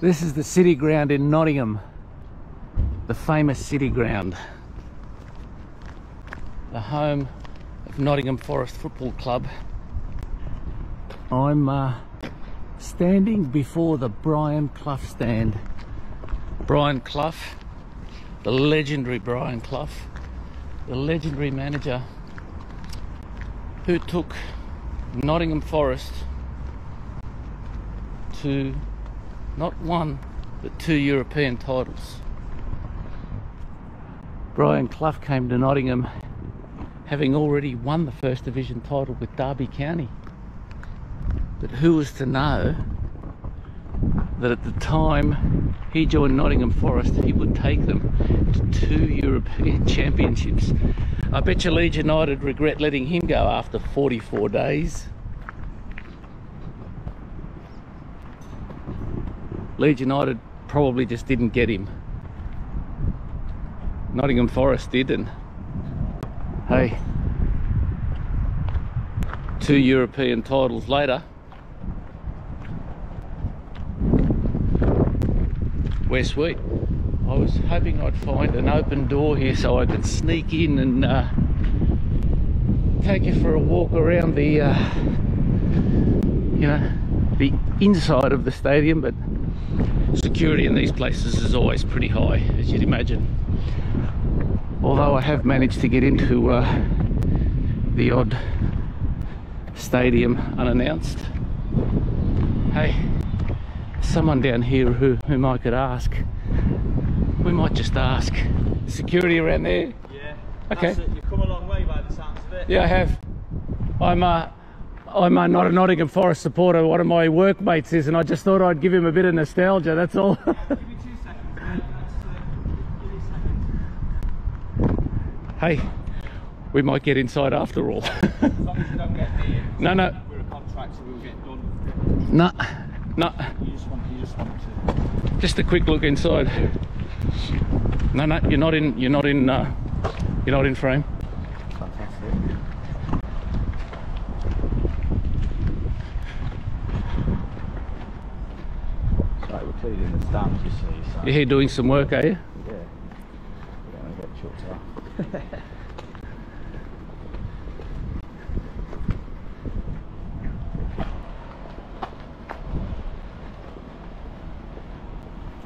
This is the city ground in Nottingham, the famous city ground, the home of Nottingham Forest Football Club. I'm uh, standing before the Brian Clough stand. Brian Clough, the legendary Brian Clough, the legendary manager who took Nottingham Forest to not one but two European titles. Brian Clough came to Nottingham having already won the First Division title with Derby County. But who was to know that at the time he joined Nottingham Forest, he would take them to two European championships. I bet you Leeds United regret letting him go after 44 days. Leeds United probably just didn't get him. Nottingham Forest did, and hey, two European titles later, we're sweet. I was hoping I'd find an open door here so I could sneak in and uh, take you for a walk around the, uh, you know, the inside of the stadium, but security in these places is always pretty high, as you'd imagine. Although I have managed to get into uh, the odd stadium unannounced. Hey, someone down here who, whom I could ask. We might just ask. Security around there? Yeah. Okay. You've come a long way by the sounds of it. Yeah, I have. I'm uh, I'm not a Nottingham Forest supporter. One of my workmates is, and I just thought I'd give him a bit of nostalgia. That's all. Give me two seconds, mate. Let's, give me a second. hey, we might get inside after all. As long as you don't get near. no, no, We're a contractor, we'll get done. no, no. You just want, you just want to. Just a quick look inside. No, no, you're not in. You're not in. Uh, you're not in frame. We're cleaning the stands, you see. So You're here doing some work, are you? Yeah. We don't get chucked off.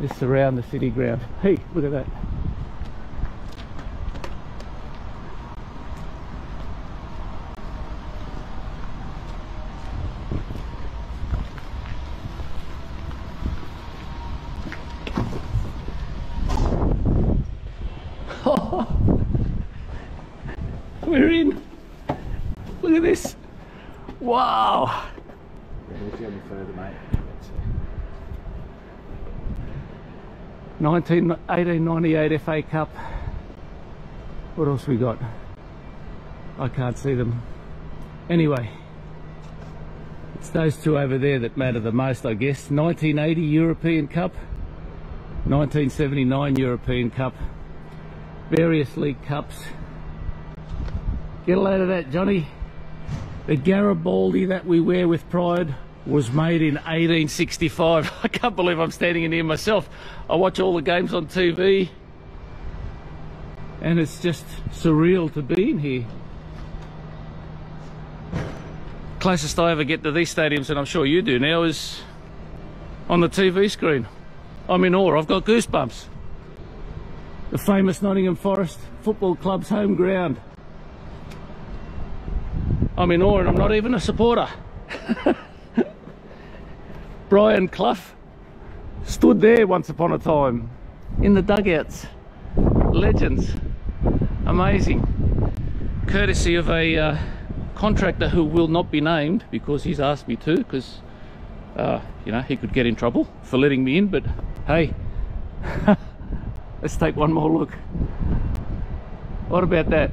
Just around the city ground. Hey, look at that. We're in. Look at this. Wow. If you any further, 19, 1898 FA Cup. What else we got? I can't see them. Anyway, it's those two over there that matter the most, I guess. 1980 European Cup, 1979 European Cup, various League Cups. Get a load of that, Johnny. The Garibaldi that we wear with pride was made in 1865. I can't believe I'm standing in here myself. I watch all the games on TV and it's just surreal to be in here. Closest I ever get to these stadiums, and I'm sure you do now, is on the TV screen. I'm in awe, I've got goosebumps. The famous Nottingham Forest Football Club's home ground. I'm in awe and I'm not even a supporter. Brian Clough stood there once upon a time in the dugouts. Legends. Amazing. Courtesy of a uh, contractor who will not be named because he's asked me to because uh, you know he could get in trouble for letting me in but hey let's take one more look what about that